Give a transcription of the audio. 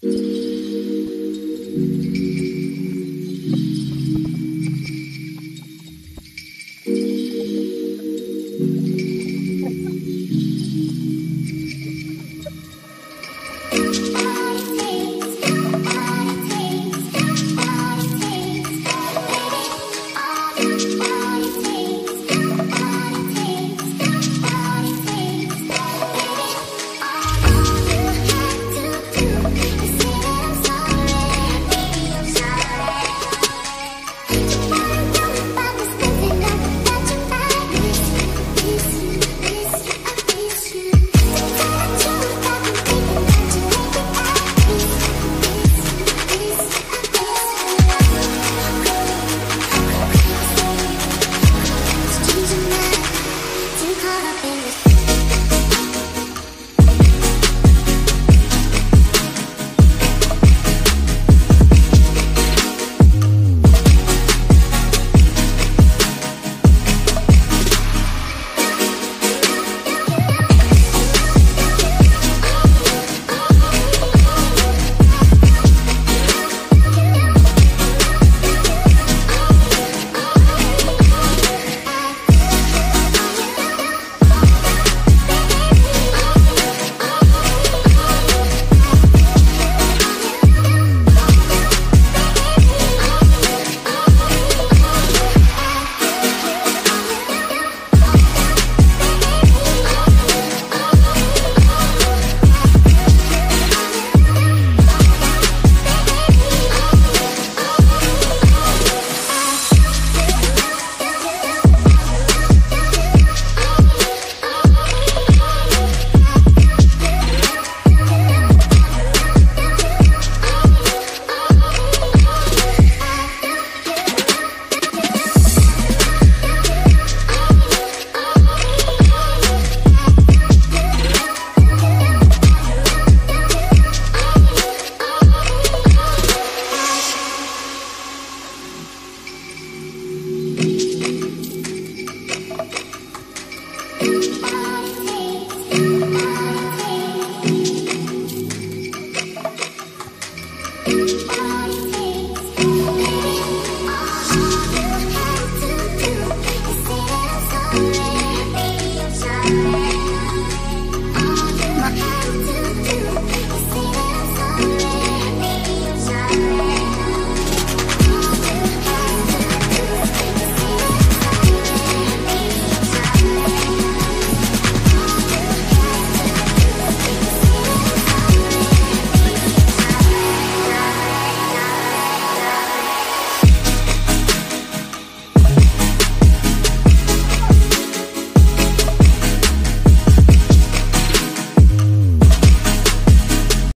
you gotta be Thank you.